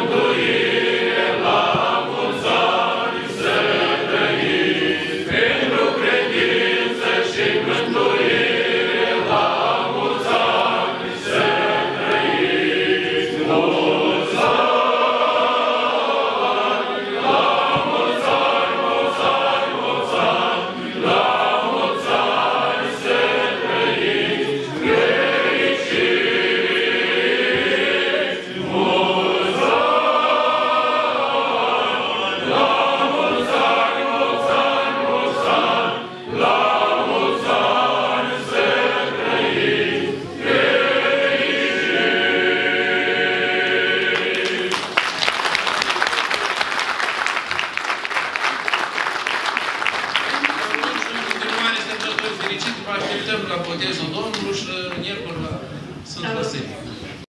Amen. felicit, vă așteptăm la botezul Domnului și uh, el